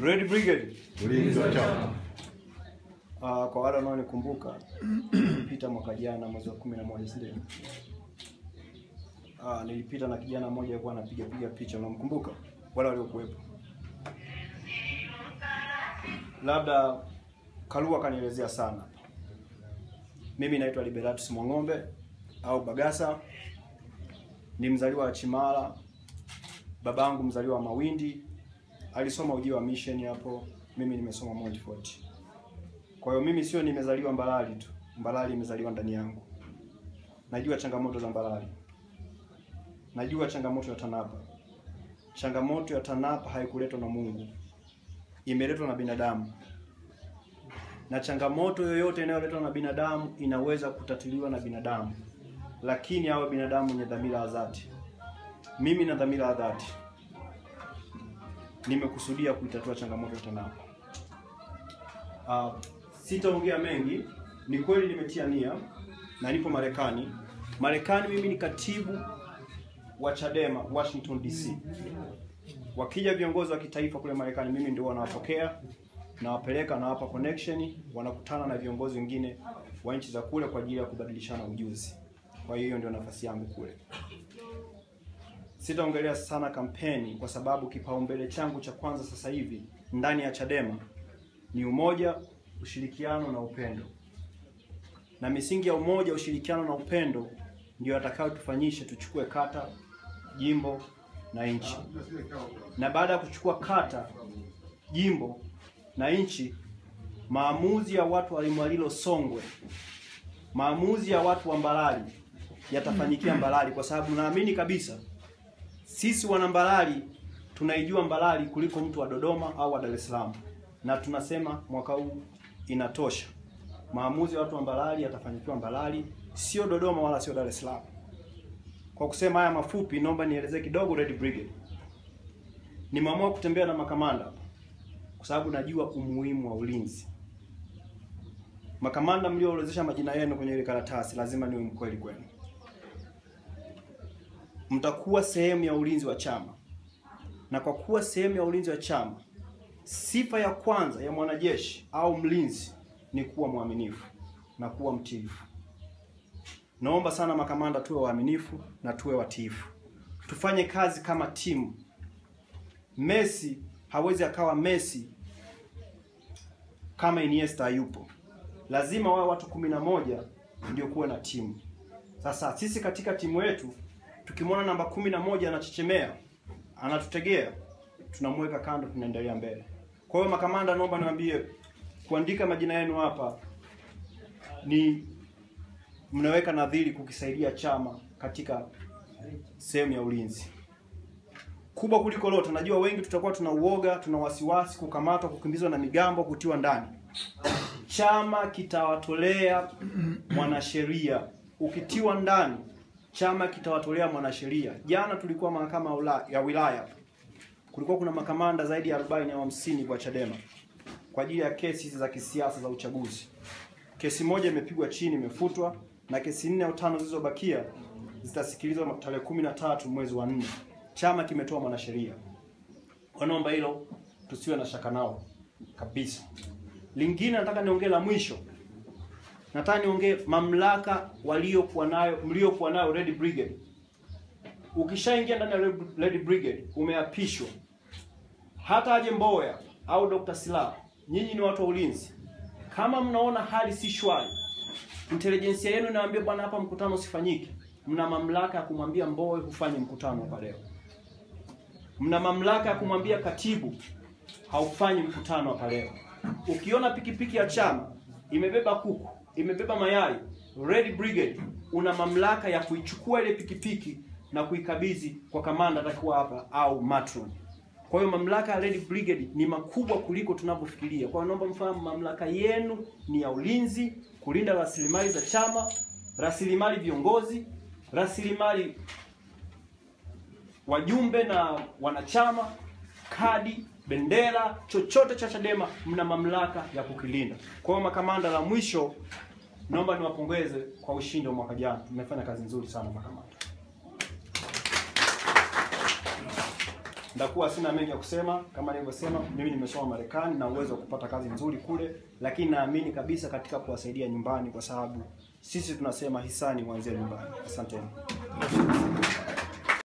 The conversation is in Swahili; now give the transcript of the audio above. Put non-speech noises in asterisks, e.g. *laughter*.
Red Brigade. Uh, kwa wale wanaonikumbuka *clears throat* nilipita mwaka jana mwezi wa kumi na moja si ndio? Uh, nilipita na kijana mmoja alikuwa anapiga piga picha, unamkumbuka? Wale waliokuwepo, labda Kalua kanielezea sana. Mimi naitwa Liberatus Mwang'ombe au Bagasa, ni mzaliwa wa Chimala. Babangu mzaliwa wa Mawindi, alisoma ujio wa mission hapo. Mimi nimesoma Montfort. Kwa hiyo mimi sio nimezaliwa Mbalali tu, Mbalali imezaliwa ndani yangu. Najua changamoto za Mbalali, najua changamoto ya TANAPA. Changamoto ya TANAPA haikuletwa na Mungu, imeletwa na binadamu, na changamoto yoyote inayoletwa na binadamu inaweza kutatuliwa na binadamu, lakini awe binadamu mwenye dhamira ya dhati. Mimi na dhamira ya dhati nimekusudia kuitatua changamoto ya TANAPA. Uh, sitaongea mengi. Ni kweli nimetia nia na nipo Marekani. Marekani mimi ni katibu wa Chadema Washington DC. Wakija viongozi wa kitaifa kule Marekani, mimi ndio wanawapokea, nawapeleka, nawapa connection, wanakutana na viongozi wengine wa nchi za kule kwa ajili ya kubadilishana ujuzi. Kwa hiyo ndio nafasi yangu kule. Sitaongelea sana kampeni kwa sababu kipaumbele changu cha kwanza sasa hivi ndani ya Chadema ni umoja, ushirikiano na upendo, na misingi ya umoja, ushirikiano na upendo ndio atakayotufanyisha tuchukue kata, jimbo na nchi. Na baada ya kuchukua kata, jimbo na nchi, maamuzi ya watu wa Limalilo Songwe, maamuzi ya watu wa Mbalali yatafanyikia Mbalali, kwa sababu naamini kabisa sisi wana Mbalali tunaijua Mbalali kuliko mtu wa Dodoma au wa Dar es Salaam na tunasema mwaka huu inatosha. Maamuzi ya watu wa Mbalali yatafanyikiwa Mbalali, sio Dodoma wala sio Dar es Salaam. Kwa kusema haya mafupi, naomba nielezee kidogo Red Brigade. Nimeamua kutembea na makamanda kwa sababu najua umuhimu wa ulinzi. Makamanda mlioorodhesha majina yenu kwenye ile karatasi, lazima niwe mkweli kwenu. Mtakuwa sehemu ya ulinzi wa chama, na kwa kuwa sehemu ya ulinzi wa chama Sifa ya kwanza ya mwanajeshi au mlinzi ni kuwa mwaminifu na kuwa mtiifu. Naomba sana makamanda tuwe waaminifu na tuwe watiifu, tufanye kazi kama timu. Messi hawezi akawa Messi kama Iniesta hayupo, lazima wawe watu kumi na moja ndio kuwe na timu. Sasa sisi katika timu yetu tukimwona namba kumi na moja anachechemea, anatutegea, tunamweka kando, tunaendelea mbele. Kwa hiyo makamanda, naomba niwaambie, kuandika majina yenu hapa ni mnaweka nadhiri kukisaidia chama katika sehemu ya ulinzi kubwa kuliko lote. Najua wengi tutakuwa tuna uoga, tuna wasiwasi, kukamatwa, kukimbizwa na migambo, kutiwa ndani. Chama kitawatolea mwanasheria. Ukitiwa ndani, chama kitawatolea mwanasheria. Jana tulikuwa mahakama ya wilaya kulikuwa kuna makamanda zaidi ya 40 au 50 kwa Chadema kwa ajili ya kesi za kisiasa za uchaguzi. Kesi moja imepigwa chini, imefutwa na kesi nne au tano zilizobakia zitasikilizwa tarehe kumi na tatu mwezi wa nne. Chama kimetoa mwanasheria. Wanaomba hilo tusiwe na shaka nao kabisa. Lingine nataka niongee la mwisho, nataka niongee mamlaka waliokuwa nayo mliokuwa nayo Red Brigade. Ukishaingia ndani ya Red Brigade umeapishwa, hata aje Mboya au Dr. Sila, nyinyi ni watu wa ulinzi. Kama mnaona hali si shwari, intelijensia yenu inawaambia bwana, hapa mkutano usifanyike, mna mamlaka ya kumwambia Mbowe hufanye mkutano hapa leo. Mna mamlaka ya kumwambia katibu haufanyi mkutano hapa leo. Ukiona pikipiki ya chama imebeba kuku, imebeba mayai, Red Brigade una mamlaka ya kuichukua ile pikipiki na kuikabidhi kwa kamanda atakuwa hapa au matron. Kwa hiyo mamlaka ya Red Brigade ni makubwa kuliko tunavyofikiria. Kwa hiyo naomba mfahamu mamlaka yenu ni ya ulinzi, kulinda rasilimali za chama, rasilimali viongozi, rasilimali wajumbe na wanachama, kadi, bendera, chochote cha Chadema mna mamlaka ya kukilinda. Kwa hiyo makamanda, la mwisho naomba niwapongeze kwa ushindi wa mwaka jana. Mmefanya kazi nzuri sana makamanda. ndakuwa sina mengi ya kusema. Kama nilivyosema, mimi nimesoma Marekani na uwezo wa kupata kazi nzuri kule, lakini naamini kabisa katika kuwasaidia nyumbani, kwa sababu sisi tunasema hisani huanzia nyumbani. Asanteni.